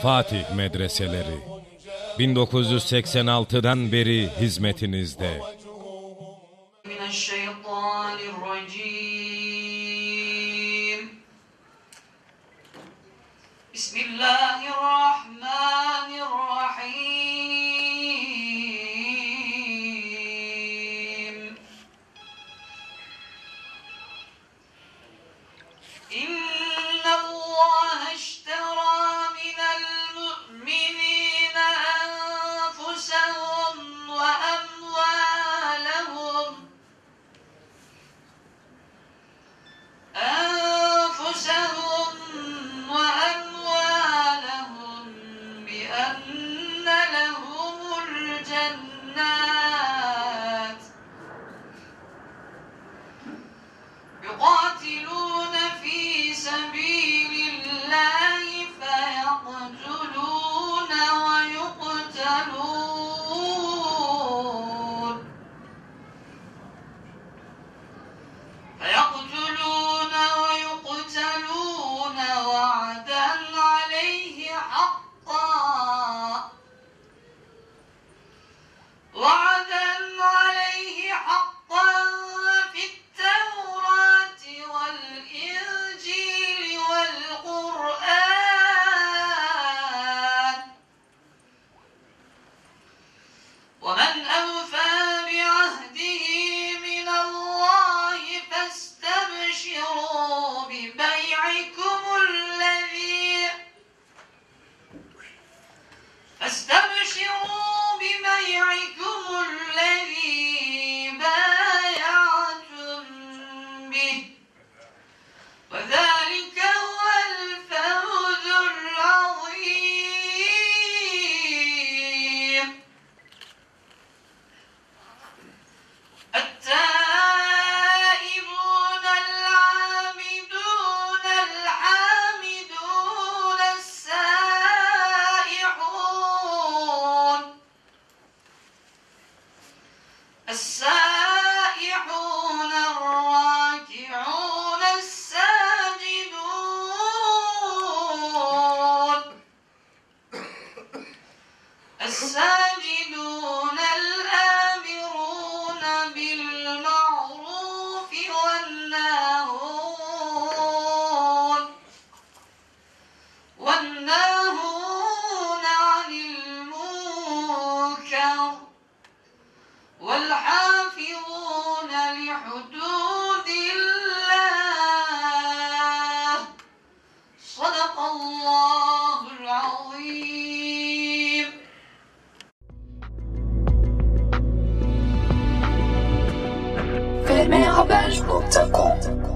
Fatih Medreseleri 1986'dan beri hizmetinizde. Bismillahirrahmanirrahim. question. السائحون الراكعون الساجدون. الساجدون. radiofobes.com